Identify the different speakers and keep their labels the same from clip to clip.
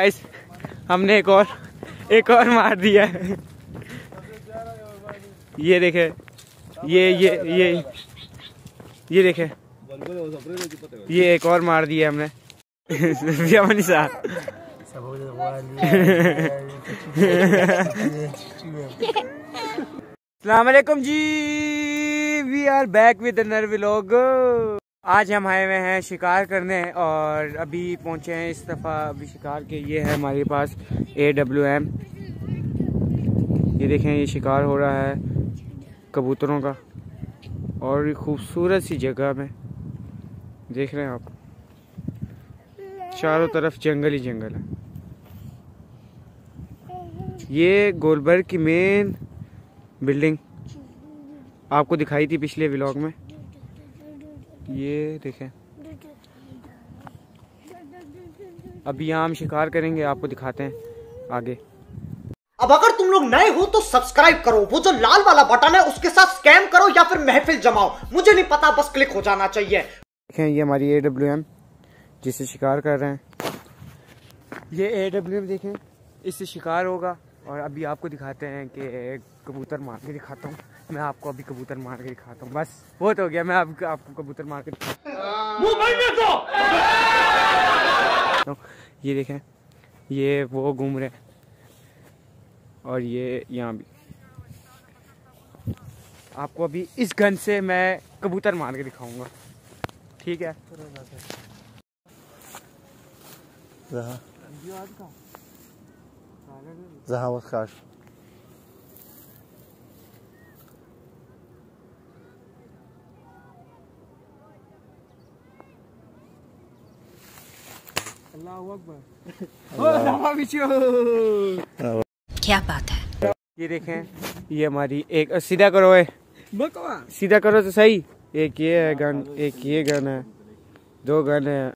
Speaker 1: Guys हमने एक और एक और मार दिया है। ये देखे, ये ये ये ये देखे। ये एक और मार दिया हमने। भैया Manisha अलैक्म ji. We are back with another vlog आज हम आए हुए हैं शिकार करने और अभी पहुँचे हैं इस दफ़ा, अभी शिकार के, ये है हमारे पास ए डब्ल्यू एम ये देखें, ये शिकार हो रहा है कबूतरों का और ये खूबसूरत सी जगह में। देख रहे हैं आप? चारों तरफ़ जंगल ही जंगल है। ये गोलबर्ग की मेन बिल्डिंग आपको दिखाई थी पिछले व्लॉग में। ये देखें। अभी यहाँ हम शिकार करेंगे आपको दिखाते हैं आगे।
Speaker 2: अब अगर तुम लोग नए हो तो सब्सक्राइब करो। वो जो लाल वाला बटन है उसके साथ स्कैम करो या फिर महफिल जमाओ। मुझे नहीं पता बस क्लिक हो जाना चाहिए।
Speaker 1: देखें ये हमारी ए डब्ल्यू एम जिससे शिकार कर रहे हैं। ये ए डब्ल्यू एम देखें इससे शिकार होगा। और अभी आपको दिखाते हैं कि कबूतर मार के दिखाता हूँ। मैं आपको अभी कबूतर मार के दिखाता हूँ। बस बहुत हो गया मैं आपको आपको कबूतर मार के दिखाता हूँ। ये देखें ये वो घूम रहे और ये यहाँ भी। आपको अभी इस गन से मैं कबूतर मार के दिखाऊँगा। ठीक है.
Speaker 3: Zaha was kash.
Speaker 4: क्या बात है?
Speaker 1: ये देखें ये हमारी एक सीधा करो है सीधा करो तो सही। एक ये है गन एक ये गन है। दो गन है।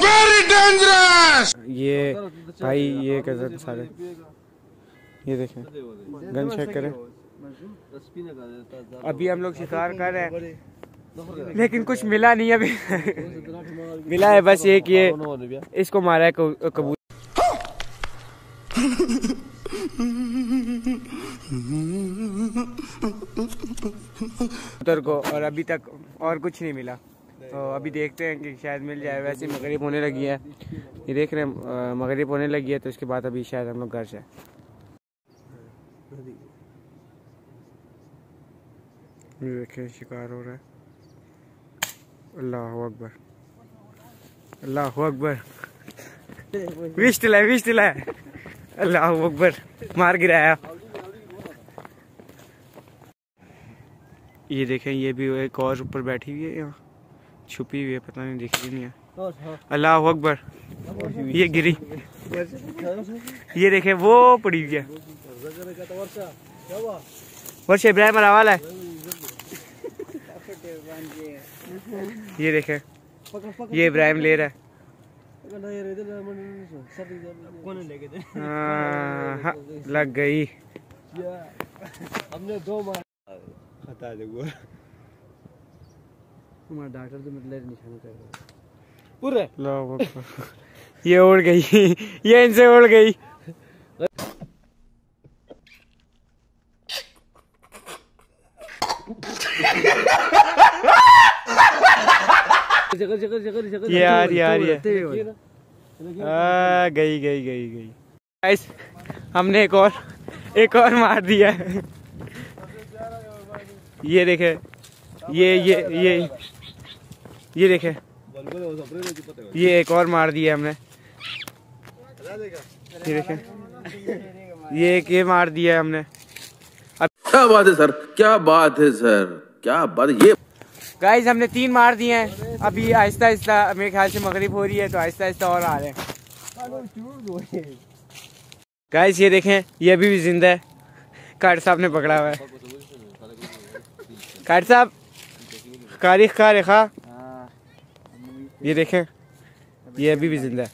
Speaker 5: Very dangerous!
Speaker 1: ये भाई ये कज़न सारे ये देखें गन चेक करें। अभी हम लोग शिकार कर रहे हैं। लेकिन कुछ मिला नहीं अभी। मिला है बस एक ये। इसको मारा है कबू- कबूतर। कबूतर को और अभी तक और कुछ नहीं मिला। तो अभी देखते हैं कि शायद मिल जाए। वैसे मगरिब होने लगी है। ये देख रहे हैं मगरिब होने लगी है तो उसके बाद अभी शायद हम लोग घर जाए। ये देखिए शिकार हो रहा है। अल्लाह अकबर। अल्लाह अकबर। विश अल्लाह अकबर। मार गिराया। ये देखें, ये भी एक और ऊपर बैठी हुई है यहाँ। छुपी हुई है, पता नहीं, दिख रही नहीं है। अल्लाह अकबर। ये गिरी। ये देखें, वो पड़ी हुई है। वर्ष इब्राहिम अरावाल है। ये देखे। ये इब्राहिम ले रहा है। हाँ, हाँ, लग गई।
Speaker 3: डॉक्टर तो मतलब निशाना कर
Speaker 1: अल्लाह अकबर। ये उड़ गई। ये इनसे उड़ गई। यार यार यार। गई गई गई गई। गाइस हमने एक और एक और मार दिया है। ये देखे ये ये ये ये देखे। ये एक और मार दिया हमने। ये देखे। ये एक ये मार दिया है हमने।
Speaker 5: क्या बात है सर? क्या बात है सर? क्या बात है? ये
Speaker 1: गाइस हमने तीन मार दिए हैं। अभी आहिस्ता आहिस्ता मेरे ख्याल से मगरिब हो रही है तो आहिस्ता आहिस्ता और आ रहे हैं। गाइज़ ये देखें, ये अभी भी ज़िंदा है। काट साहब ने पकड़ा हुआ है। काट साहब कारिख खा रेखा ये देखें, ये अभी भी ज़िंदा है।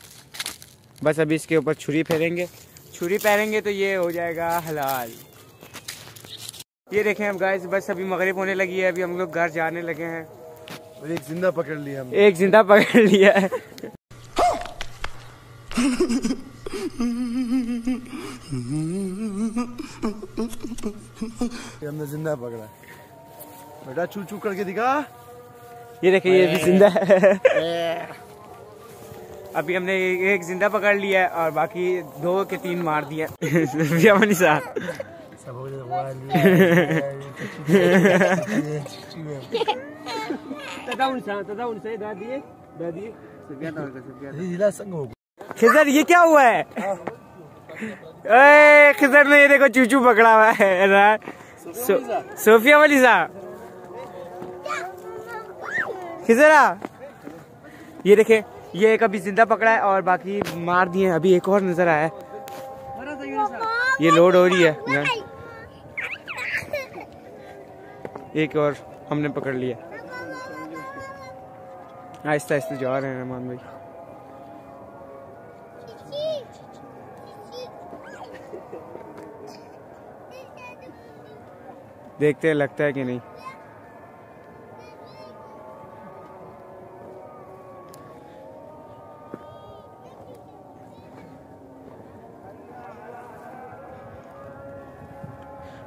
Speaker 1: बस अभी इसके ऊपर छुरी फेरेंगे। छुरी फेरेंगे तो ये हो जाएगा हलाल। ये देखें हम गाइस बस अभी मगरब होने लगी है अभी हम लोग घर जाने लगे हैं।
Speaker 3: और एक ज़िंदा पकड़ लिया हमने।
Speaker 1: एक ज़िंदा पकड़ लिया है।
Speaker 3: हमने ज़िंदा पकड़ा बेटा चू चू करके दिखा।
Speaker 1: ये देखिए ये भी ज़िंदा है। अभी हमने एक ज़िंदा पकड़ लिया है और बाकी दो के तीन मार दिए खिजर ये क्या हुआ है? खिजर ने ये देखो चूचू पकड़ा हुआ है ना? सो, सोफिया मनीषा खिजरा ये देखे ये एक अभी ज़िंदा पकड़ा है और बाकी मार दिए अभी एक और नज़र आया है। ये लोड हो रही है गन। एक और हमने पकड़ लिया। आहिस्ता आहिस्ता जा रहे हैं रहमान भाई। देखते हैं, लगता है कि नहीं।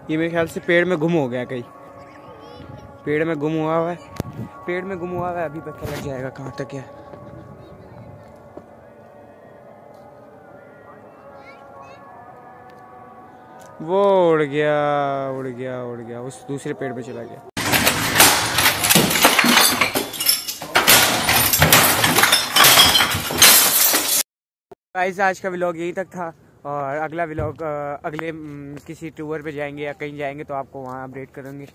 Speaker 1: ये मेरे ख्याल से पेड़ में गुम हो गया कहीं। पेड़ में गुम हुआ हुआ है। पेड़ में गुम हुआ हुआ है, अभी पता लग जाएगा कहाँ तक है। वो उड़ गया उड़ गया उड़ गया, उस दूसरे पेड़ पे चला गया। गाइस आज का व्लॉग यही तक था और अगला व्लॉग अगले किसी टूर पे जाएँगे या कहीं जाएँगे तो आपको वहाँ अपडेट करेंगे।